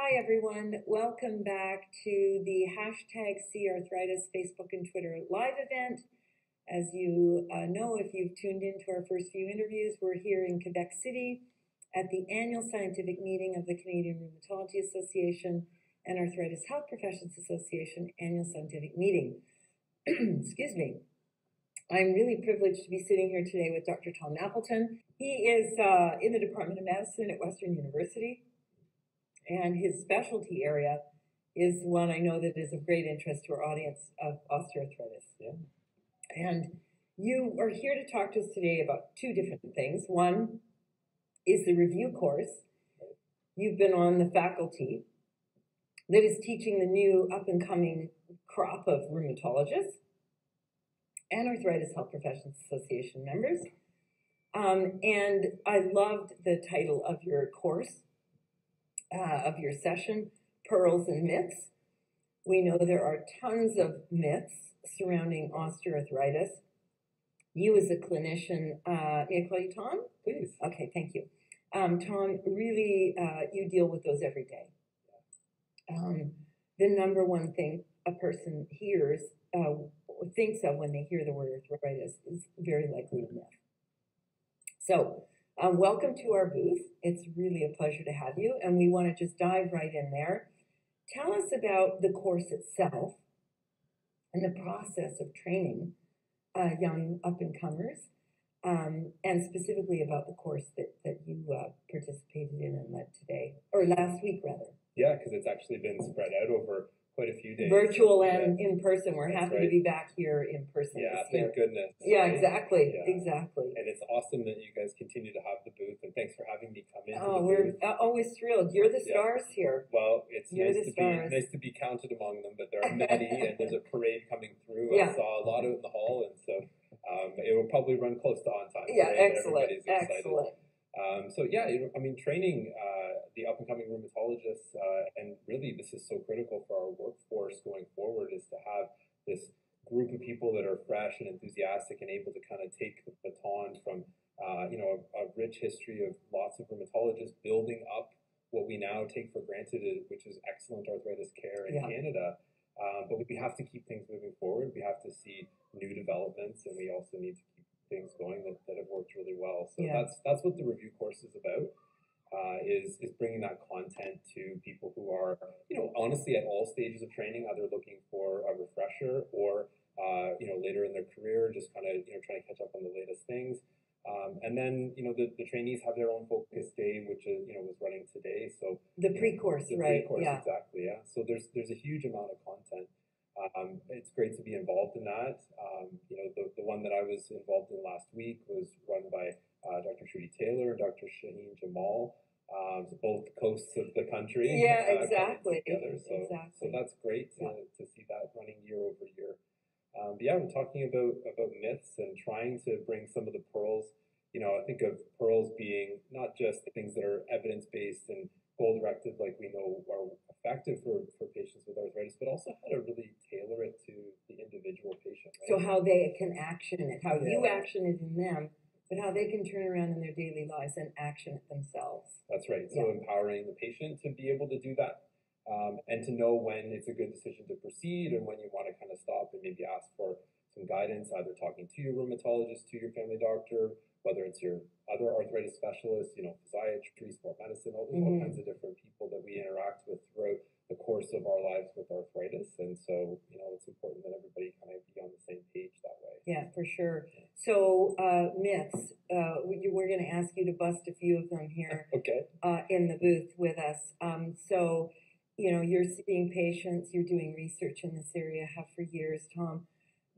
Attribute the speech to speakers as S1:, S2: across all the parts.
S1: Hi, everyone. Welcome back to the hashtag CRArthritis Facebook and Twitter live event. As you uh, know, if you've tuned into our first few interviews, we're here in Quebec City at the annual scientific meeting of the Canadian Rheumatology Association and Arthritis Health Professions Association annual scientific meeting. Excuse me. I'm really privileged to be sitting here today with Dr. Tom Appleton. He is uh, in the Department of Medicine at Western University, and his specialty area is one I know that is of great interest to our audience of osteoarthritis.
S2: Yeah.
S1: And you are here to talk to us today about two different things. One is the review course. You've been on the faculty that is teaching the new up and coming crop of rheumatologists and Arthritis Health Professions Association members. Um, and I loved the title of your course, uh, of your session, Pearls and Myths. We know there are tons of myths surrounding osteoarthritis. You, as a clinician, uh, may I call you Tom?
S2: Please.
S1: Okay, thank you. Um, Tom, really, uh, you deal with those every day. Um, the number one thing a person hears, uh, thinks of when they hear the word arthritis is very likely a myth. So, um, welcome to our booth. It's really a pleasure to have you, and we want to just dive right in there. Tell us about the course itself and the process of training uh, young up and comers, um, and specifically about the course that, that you uh, participated in and led today, or last week rather.
S2: Yeah, because it's actually been spread out over quite a few days.
S1: Virtual and yeah. in person. We're
S2: That's
S1: happy
S2: right.
S1: to be back here in person.
S2: Yeah,
S1: this year.
S2: thank goodness.
S1: Yeah,
S2: right?
S1: exactly,
S2: Yeah.
S1: exactly.
S2: And it's awesome that you guys continue to have the booth, and thanks for having me come into
S1: Oh,
S2: the
S1: we're
S2: booth.
S1: always thrilled. You're the
S2: Yeah.
S1: stars here.
S2: Well, it's
S1: You're
S2: nice to
S1: stars.
S2: be nice to be counted among them, but there are many, and there's a parade coming through.
S1: Yeah.
S2: I saw a lot out in the hall, and so um, it will probably run close to on time.
S1: Yeah,
S2: today,
S1: excellent, excellent.
S2: Um, so yeah, you know, I mean, training uh, the up and coming rheumatologists, uh, and really this is so critical for our workforce going forward, is to have this group of people that are fresh and enthusiastic and able to kind of take the baton from uh, you know a, a rich history of lots of rheumatologists building up what we now take for granted, uh, which is excellent arthritis care in
S1: Yeah.
S2: Canada. Um, but we have to keep things moving forward. We have to see new developments, and we also need to keep things going that, that have worked really well. So
S1: Yeah.
S2: that's that's what the review course is about. Uh, is is bringing that content to people who are you know honestly at all stages of training, either looking for a refresher or uh, you know later in their career, just kind of you know trying to catch up on the latest things. Um, and then you know the, the trainees have their own focus day, which is you know was running today. So
S1: The pre-course,
S2: the
S1: right?
S2: pre-course,
S1: Yeah.
S2: exactly. Yeah. So there's there's a huge amount of content. Um, it's great to be involved in that. Um, you know, the, the one that I was involved in last week was run by uh, Dr. Trudy Taylor and Dr. Shahin Jamal. Um, both coasts of the country.
S1: Yeah,
S2: uh,
S1: exactly,
S2: Together. So,
S1: exactly.
S2: so that's great to,
S1: Yeah.
S2: to see that running year over year. Um, but yeah, I'm talking about about myths and trying to bring some of the pearls. You know, I think of pearls being not just things that are evidence based and goal directed, like we know are effective for, for patients with arthritis, but also how to really tailor it to the individual patient. Right?
S1: So how they can action it, how you action it in them, but how they can turn around in their daily lives and action it themselves.
S2: That's right. So empowering the patient to be able to do that. Um, and to know when it's a good decision to proceed and when you want to kind of stop and maybe ask for some guidance, either talking to your rheumatologist, to your family doctor, whether it's your other arthritis specialist, you know, physiatry, sport medicine, all,
S1: Mhm.
S2: all kinds of different people that we interact with throughout the course of our lives with arthritis. And so, you know, it's important that everybody kind of be on the same page that way.
S1: Yeah, for sure. So uh, myths, uh, we- we're going to ask you to bust a few of them here
S2: Okay.
S1: uh, in the booth with us. Um, so, you know, you're seeing patients, you're doing research in this area, have for years. Tom,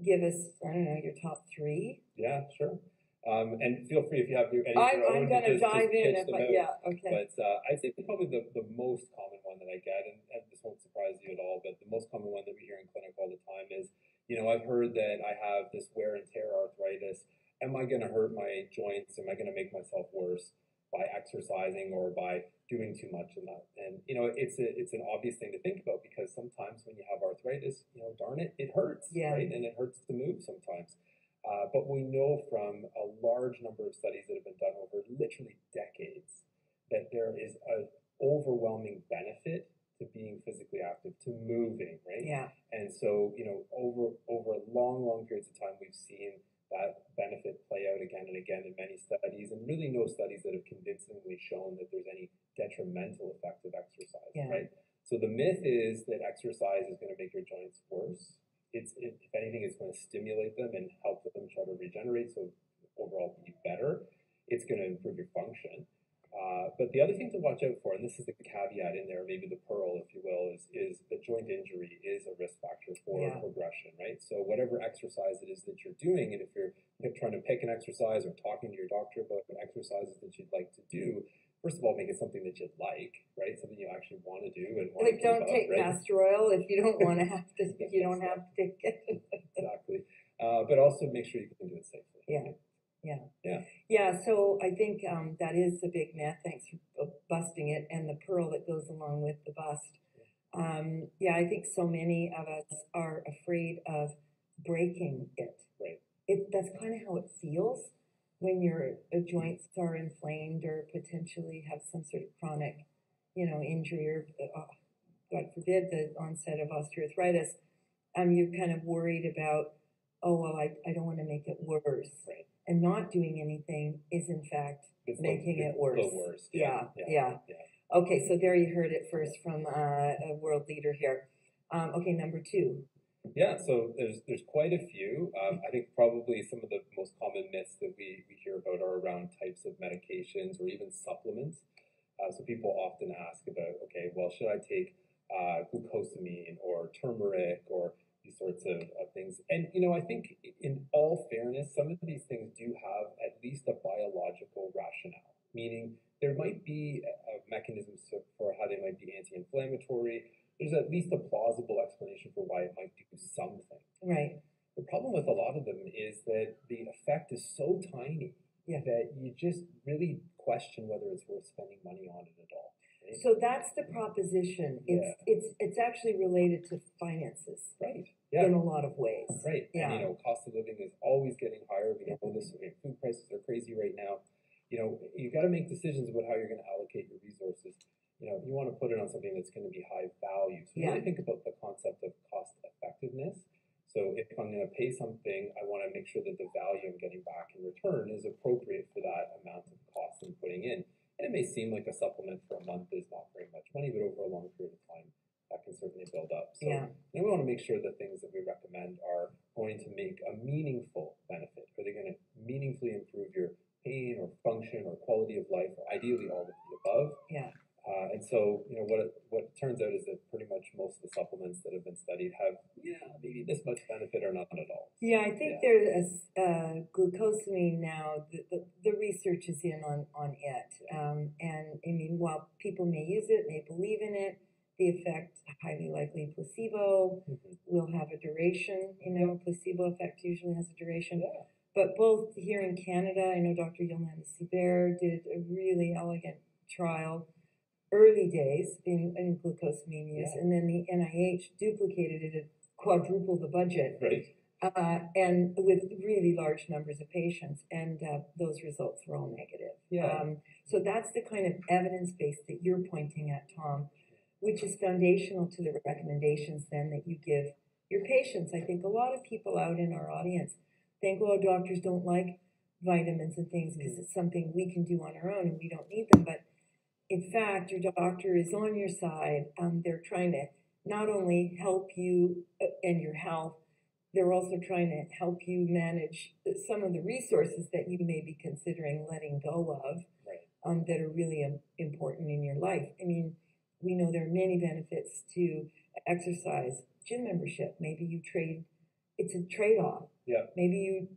S1: give us, I don't know, your top three.
S2: Yeah, sure. Um, and feel free if you have your, any
S1: I'm, I'm going to dive in if
S2: them
S1: I, yeah, okay.
S2: But uh, I'd say probably the, the most common one that I get, and, and this won't surprise you at all, but the most common one that we hear in clinic all the time is, you know, I've heard that I have this wear and tear arthritis. Am I going to hurt my joints? Am I going to make myself worse by exercising or by doing too much in that? And you know, it's a it's an obvious thing to think about because sometimes when you have arthritis, you know, darn it, it hurts,
S1: Yeah.
S2: right? And it hurts to move sometimes. Uh, but we know from a large number of studies that have been done over literally decades that there is an overwhelming benefit to being physically active, to moving, right?
S1: Yeah,
S2: And so, you know, over over long, long periods of time, we've seen that benefit play out again and again in many studies, and really no studies that have convincingly shown that there's any detrimental effect of exercise,
S1: Yeah.
S2: right? So the myth is that exercise is going to make your joints worse. It's it, if anything, it's going to stimulate them and help them try to regenerate, so overall be better. It's going to improve your function. Uh, but the other thing to watch out for, and this is the caveat in there, maybe the pearl, if you will, is is that joint injury is a risk factor for
S1: Yeah.
S2: progression, right? So whatever exercise it is that you're doing, and if you're trying to pick an exercise or talking to your doctor about exercises that you'd like to do, first of all, make it something that you'd like, right? Something you actually want to do and want
S1: like
S2: to
S1: don't take
S2: up, right?
S1: castor oil if you don't want to have to, if you don't have to take it.
S2: exactly. Uh, but also make sure you can do it safely.
S1: Yeah.
S2: right?
S1: Yeah, Yeah. so I think um, that is a big myth. Thanks for busting it, and the pearl that goes along with the bust. Um, yeah, I think so many of us are afraid of breaking it.
S2: Right.
S1: It that's kind of how it feels when your uh, joints are inflamed or potentially have some sort of chronic, you know, injury or uh, God forbid the onset of osteoarthritis. Um, you're kind of worried about, oh well, I, I don't want to make it worse.
S2: Right.
S1: And not doing anything is in fact
S2: It's the-
S1: Making it
S2: it's
S1: worse.
S2: The worst.
S1: Yeah,
S2: Yeah.
S1: yeah.
S2: yeah.
S1: Okay, so there you heard it first from uh, a world leader here. Um, okay, number two.
S2: Yeah, so there's there's quite a few. Um, I think probably some of the most common myths that we, we hear about are around types of medications or even supplements. Uh, so people often ask about, okay, well, should I take uh, glucosamine or turmeric or these sorts of, of things? And you know, I think in all fairness, some of these things do have at least a biological rationale, meaning there might be a, a mechanism for how they might be anti-inflammatory there's at least a plausible explanation for why it might do something.
S1: Right.
S2: The problem with a lot of them is that the effect is so tiny
S1: Yeah.
S2: that you just really question whether it's worth spending money on it at all. right?
S1: So that's the proposition. It's it's it's actually related to finances
S2: right, yeah,
S1: in a lot of ways.
S2: right.
S1: Yeah.
S2: And you know, cost of living is always getting higher. We know this. I mean, food prices are crazy right now. You know, you got to make decisions about how you're going to allocate your resources. You know, you want to put it on something that's going to be high value. So
S1: Yeah.
S2: really think about the concept of cost effectiveness. So if I'm going to pay something, I want to make sure that the value I'm getting back in return is appropriate for that amount of cost I'm putting in. And it may seem like a supplement for a month is not very much money, but over a long period of time, that can certainly build up. So
S1: Yeah.
S2: we want to make sure the things that we recommend are going to make a meaningful benefit. Are they going to meaningfully improve your pain or function or quality of life, or ideally all of the above?
S1: Yeah.
S2: Uh, and so, you know, what it, what it turns out is that pretty much most of the supplements that have been studied have, yeah, maybe this much benefit or not at all.
S1: Yeah, I think
S2: Yeah.
S1: there's uh, glucosamine now. The, the, the research is in on on it, um, and I mean, while people may use it, may believe in it, the effect highly likely placebo will have a duration. You know, placebo effect usually has a duration.
S2: Yeah.
S1: But both here in Canada, I know Dr. Jolanda Cibere did a really elegant trial, early days in, in glucosamine use,
S2: Yeah.
S1: and then the NIH duplicated it at quadruple the budget,
S2: Right.
S1: uh, and with really large numbers of patients, and uh, those results were all negative.
S2: Yeah.
S1: Um, so that's the kind of evidence base that you're pointing at, Tom, which is foundational to the recommendations then that you give your patients. I think a lot of people out in our audience think, well, doctors don't like vitamins and things because it's something we can do on our own and we don't need them. But in fact, your doctor is on your side. Um, they're trying to not only help you uh, and your health, they're also trying to help you manage some of the resources that you may be considering letting go of
S2: Right.
S1: um, that are really important in your life. I mean, we know there are many benefits to exercise, gym membership. Maybe you trade, it's a trade off.
S2: Yeah.
S1: Maybe you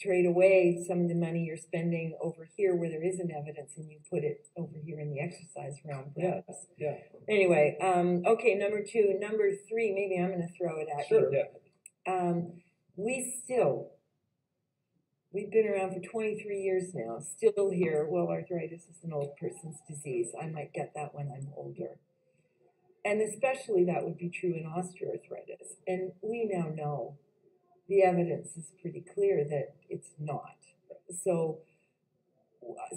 S1: trade away some of the money you're spending over here where there isn't evidence and you put it over here in the exercise realm.
S2: Yeah. Yeah.
S1: Anyway, um, okay, number two. Number three, maybe I'm going to throw it at
S2: Sure.
S1: you.
S2: Yeah.
S1: Um, we still, we've been around for 23 years now, still here. Well, arthritis is an old person's disease. I might get that when I'm older. And especially that would be true in osteoarthritis. And we now know the evidence is pretty clear that it's not. So,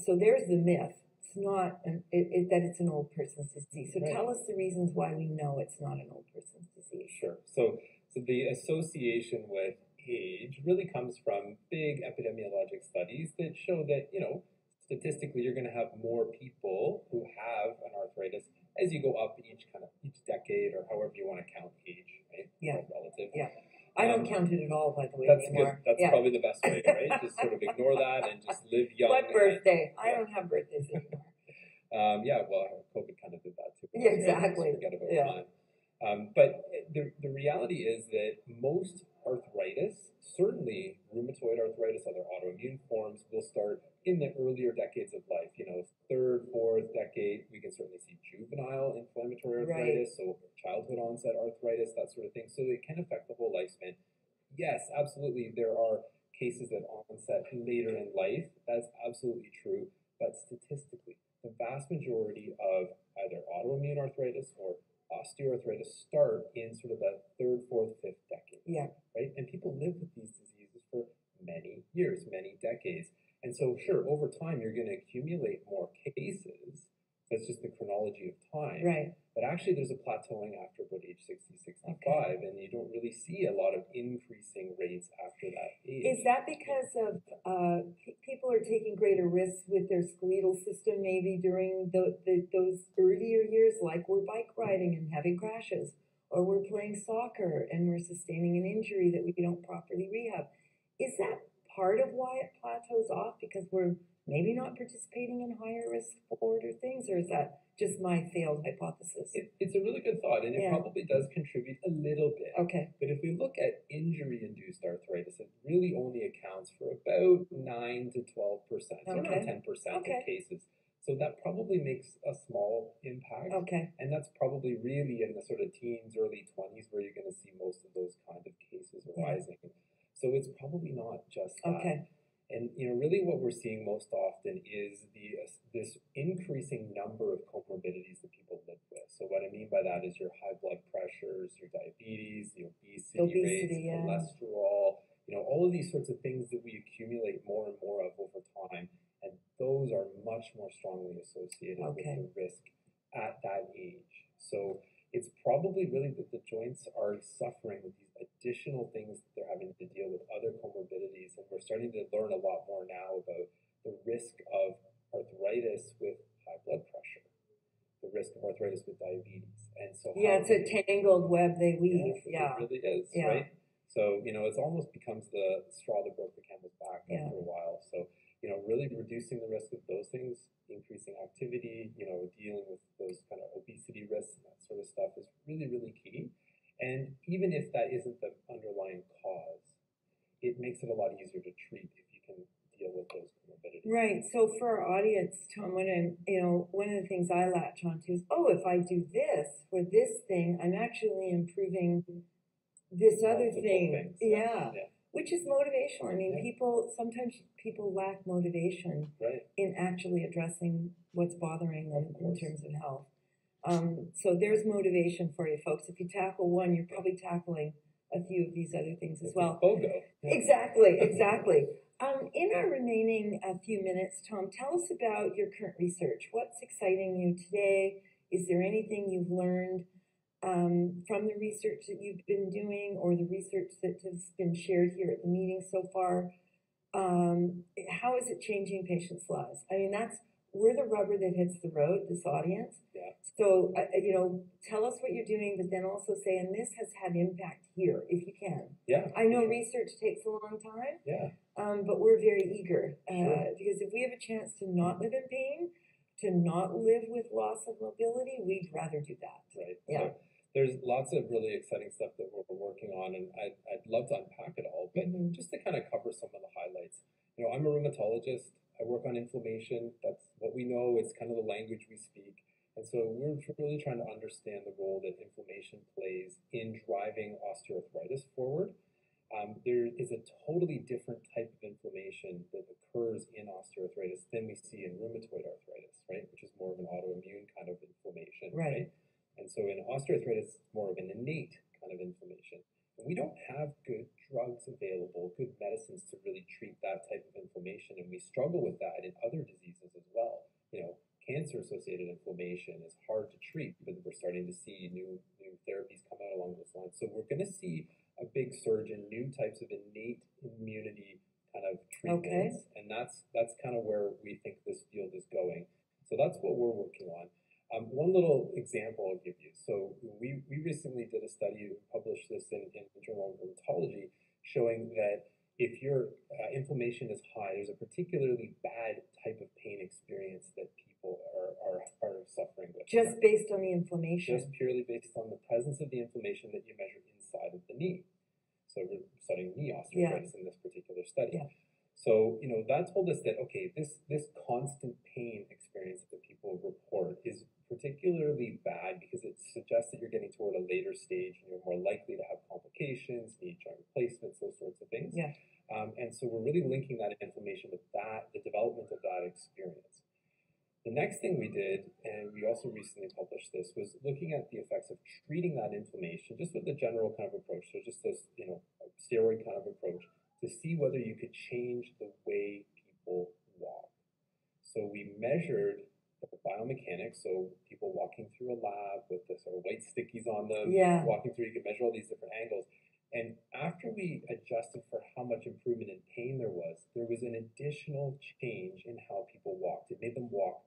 S1: so there's the myth. It's not an, it, it, that it's an old person's disease. So
S2: Right.
S1: tell us the reasons why we know it's not an old person's disease.
S2: Sure. So, so the association with age really comes from big epidemiologic studies that show that, you know, statistically you're going to have more people who have an arthritis as you go up each kind of each decade or however you want to count age, right?
S1: Yeah.
S2: Relative.
S1: Yeah. I don't
S2: Um,
S1: count it at all, by the way,
S2: That's
S1: anymore.
S2: good. That's
S1: yeah.
S2: probably the best way, right? just sort of ignore that and just live young.
S1: What birthday? I don't have birthdays anymore.
S2: Um, yeah, well, COVID kind of did that too.
S1: Yeah,
S2: Right? Just
S1: exactly.
S2: Forget about
S1: Yeah.
S2: time. Um, but the, the reality is that most arthritis, certainly rheumatoid arthritis, other autoimmune forms, will start in the earlier decades of life. You know, third, fourth decade, we can certainly see juvenile inflammatory
S1: Right.
S2: arthritis, so childhood onset arthritis, that sort of thing. So it can affect lifespan. Yes, absolutely, there are cases that onset later in life. That's absolutely true. But statistically, the vast majority of either autoimmune arthritis or osteoarthritis start in sort of the third, fourth, fifth decade,
S1: Yeah.
S2: right? And people live with these diseases for many years, many decades. And so, sure, over time, you're going to accumulate more cases. That's just the chronology of time.
S1: Right.
S2: But actually, there's a plateauing after about age 60, 65, and you don't really see a lot of increasing rates after that age.
S1: Is that because of uh, pe- people are taking greater risks with their skeletal system maybe during the, the, those earlier years, like we're bike riding and having crashes, or we're playing soccer and we're sustaining an injury that we don't properly rehab? Is that part of why it plateaus off because we're maybe not participating in higher risk order things, or is that just my failed hypothesis?
S2: It, it's a really good thought, and it
S1: Yeah.
S2: probably does contribute a little bit.
S1: Okay.
S2: But if we look at injury induced arthritis, it really only accounts for about 9 to 12%, so around 10%
S1: Okay.
S2: of cases. So that probably makes a small impact.
S1: Okay.
S2: And that's probably really in the sort of teens, early 20s where you're going to see most of those kind of cases arising. Yeah. So it's probably not just that.
S1: Okay.
S2: And you know, really, what we're seeing most often is the uh, this increasing number of comorbidities that people live with. So what I mean by that is your high blood pressures, your diabetes, the obesity,
S1: Obesity,
S2: rates,
S1: yeah.
S2: cholesterol. You know, all of these sorts of things that we accumulate more and more of over time, and those are much more strongly associated
S1: Okay.
S2: with the risk at that age. So it's probably really that the joints are suffering with these additional things that they're having to deal with other comorbidities and we're starting to learn a lot more now about the risk of arthritis with high blood pressure the risk of arthritis with diabetes and so
S1: Yeah, it's a tangled web they weave.
S2: it
S1: Yeah.
S2: really is
S1: Yeah.
S2: right so you know it almost becomes the straw that broke the camel's back
S1: Yeah.
S2: after a while so you know really reducing the risk of those things increasing activity you know dealing with those kind of obesity risks and that sort of stuff is really really key and even if that isn't the underlying cause it makes it a lot easier to treat if you can deal with those comorbidities
S1: Right. So for our audience, Tom, what I'm, you know, one of the things I latch onto is, oh, if I do this for this thing, I'm actually improving this other thing.
S2: things,
S1: Yeah.
S2: yeah
S1: Which is motivational. I mean,
S2: Yeah.
S1: people sometimes people lack motivation
S2: right
S1: in actually addressing what's bothering them in terms of health. Um, so there's motivation for you folks. If you tackle one, you're probably tackling a few of these other things as well.
S2: a BOGO
S1: Exactly, exactly. Um, in our remaining uh, few minutes, Tom, tell us about your current research. What's exciting you today? Is there anything you've learned um, from the research that you've been doing or the research that has been shared here at the meeting so far? Um, how is it changing patients' lives? I mean, that's we're the rubber that hits the road. This audience.
S2: Yeah.
S1: So uh, you know, tell us what you're doing, but then also say, and this has had impact here, if you can.
S2: yeah
S1: I know research takes a long time,
S2: yeah
S1: um, but we're very eager uh,
S2: Sure.
S1: because if we have a chance to not live in pain, to not live with loss of mobility, we'd rather do that.
S2: right
S1: Yeah.
S2: so there's lots of really exciting stuff that we're, working on and I'd, I'd love to unpack it all but
S1: Mhm.
S2: just to kind of cover some of the highlights you know i'm a rheumatologist i work on inflammation. That's what we know. It's kind of the language we speak. And so we're really trying to understand the role that inflammation plays in driving osteoarthritis forward. Um, there is a totally different type of inflammation that occurs in osteoarthritis than we see in rheumatoid arthritis right? Which is more of an autoimmune kind of inflammation
S1: Right.
S2: and so in osteoarthritis, it's more of an innate kind of inflammation. We don't have good drugs available, good medicines to really treat that type of inflammation. And we struggle with that in other diseases as well. You know, cancer associated inflammation is hard to treat, but we're starting to see new, new new therapies come out along those lines. So we're going to see a big surge in new types of innate immunity kind of treatments, okay. and that's that's kind of where we think this field is going. So that's what we're working on. Um, one little example I'll give you. So we, we recently did a study, published this in, in the Journal of Rheumatology, showing that if your uh, inflammation is high, there's a particularly bad type of pain experience that people are, are, are suffering with.
S1: Just based on the inflammation?
S2: Just purely based on the presence of the inflammation that you measure inside of the knee. So we're studying knee osteoarthritis yeah. in this particular study. Yeah. So, you know, that told us that, okay, this, this constant pain experience that people report is particularly bad because it suggests that you're getting toward a later stage and you're more likely to have complications, need joint replacements, those sorts of things.
S1: Yeah.
S2: Um, and so we're really linking that inflammation with that, the development of that experience. The next thing we did, and we also recently published this, was looking at the effects of treating that inflammation just with the general kind of approach. So just this, you know, steroid kind of approach to see whether you could change the way people walk. So we measured the biomechanics, so people walking through a lab with the sort of white stickies on them,
S1: yeah.
S2: walking through, you can measure all these different angles. And after we adjusted for how much improvement in pain there was, there was an additional change in how people walked. It made them walk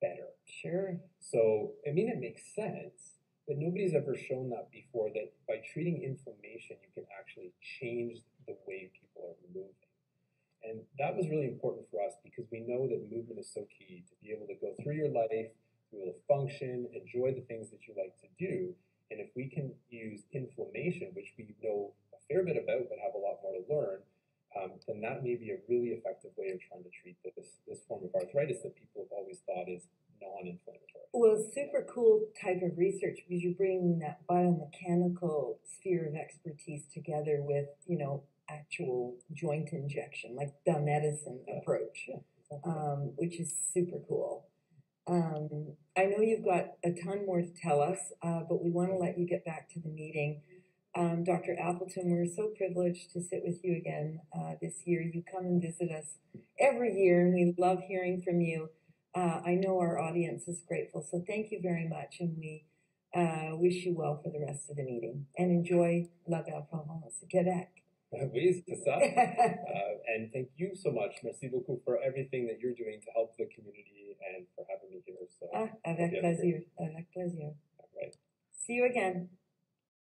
S2: better.
S1: Sure.
S2: So, I mean, it makes sense, but nobody's ever shown that before that by treating inflammation, you can actually change the way people are moving. And that was really important for us because we know that movement is so key to be able to go through your life, be able to function, enjoy the things that you like to do. And if we can use inflammation, which we know a fair bit about but have a lot more to learn, um, then that may be a really effective way of trying to treat this, this form of arthritis that people have always thought is non-inflammatory.
S1: Well, super cool type of research because you're bringing that biomechanical sphere of expertise together with, you know, actual joint injection, like the medicine yeah. approach,
S2: yeah.
S1: Um, which is super cool. Um, I know you've got a ton more to tell us, uh, but we want to let you get back to the meeting. Um, Dr. Appleton, we're so privileged to sit with you again uh, this year. You come and visit us every year, and we love hearing from you. Uh, I know our audience is grateful, so thank you very much, and we uh, wish you well for the rest of the meeting. And enjoy La Belle Province, Quebec.
S2: Oui, c'est ça. uh, and thank you so much. Merci beaucoup for everything that you're doing to help the community and for having me here. So,
S1: ah, avec plaisir. Avec plaisir.
S2: All right.
S1: See you again.